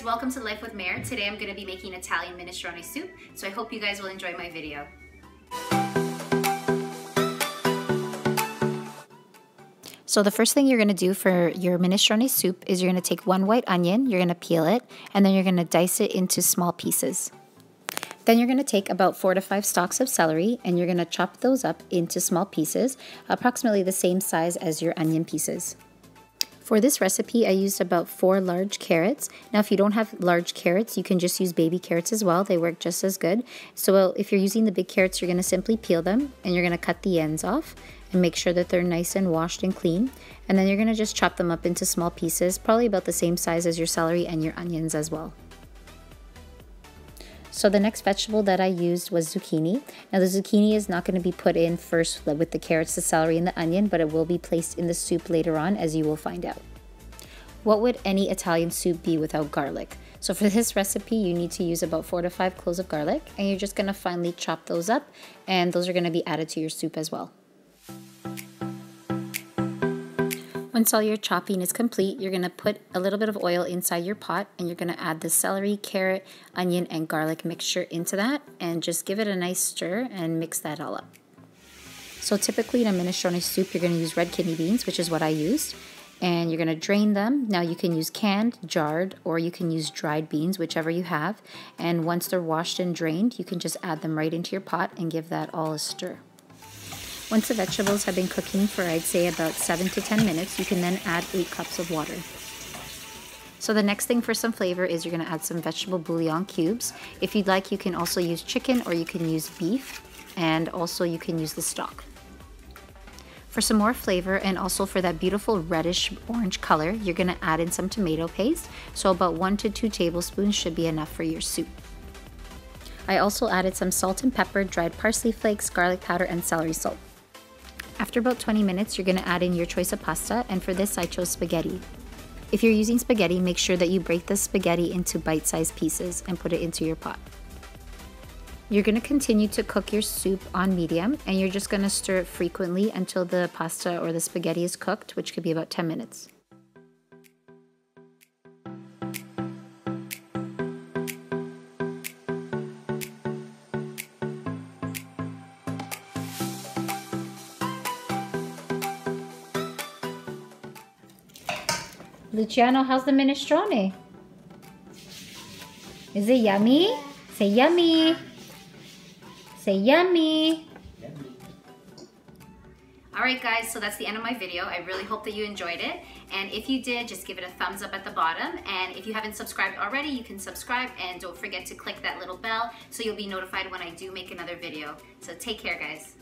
to Life with Mare. Today I'm gonna be making Italian minestrone soup, so I hope you guys will enjoy my video. So the first thing you're going to do for your minestrone soup is you're going to take one white onion, you're going to peel it, and then you're going to dice it into small pieces. Then you're going to take about four to five stalks of celery and you're going to chop those up into small pieces, approximately the same size as your onion pieces. For this recipe, I used about four large carrots. Now, if you don't have large carrots, you can just use baby carrots as well. They work just as good. So if you're using the big carrots, you're going to simply peel them and you're going to cut the ends off and make sure that they're nice and washed and clean. And then you're going to just chop them up into small pieces, probably about the same size as your celery and your onions as well. So the next vegetable that I used was zucchini. Now the zucchini is not going to be put in first with the carrots, the celery, and the onion, but it will be placed in the soup later on as you will find out. What would any Italian soup be without garlic? So for this recipe, you need to use about four to five cloves of garlic, and you're just going to finely chop those up, and those are going to be added to your soup as well. Once all your chopping is complete, you're going to put a little bit of oil inside your pot and you're going to add the celery, carrot, onion, and garlic mixture into that and just give it a nice stir and mix that all up. So typically in a minestrone soup, you're going to use red kidney beans, which is what I used, and you're going to drain them. Now you can use canned, jarred, or you can use dried beans, whichever you have. And once they're washed and drained, you can just add them right into your pot and give that all a stir. Once the vegetables have been cooking for I'd say about 7 to 10 minutes, you can then add 8 cups of water. So the next thing for some flavor is you're going to add some vegetable bouillon cubes. If you'd like, you can also use chicken or you can use beef and also you can use the stock. For some more flavor and also for that beautiful reddish orange color, you're going to add in some tomato paste. So about 1 to 2 tablespoons should be enough for your soup. I also added some salt and pepper, dried parsley flakes, garlic powder, and celery salt. After about 20 minutes, you're going to add in your choice of pasta, and for this I chose spaghetti. If you're using spaghetti, make sure that you break the spaghetti into bite-sized pieces and put it into your pot. You're going to continue to cook your soup on medium, and you're just going to stir it frequently until the pasta or the spaghetti is cooked, which could be about 10 minutes. Luciano, how's the minestrone? Is it yummy? Say yummy. Say yummy. Alright guys, so that's the end of my video. I really hope that you enjoyed it. And if you did, just give it a thumbs up at the bottom. And if you haven't subscribed already, you can subscribe and don't forget to click that little bell so you'll be notified when I do make another video. So take care guys.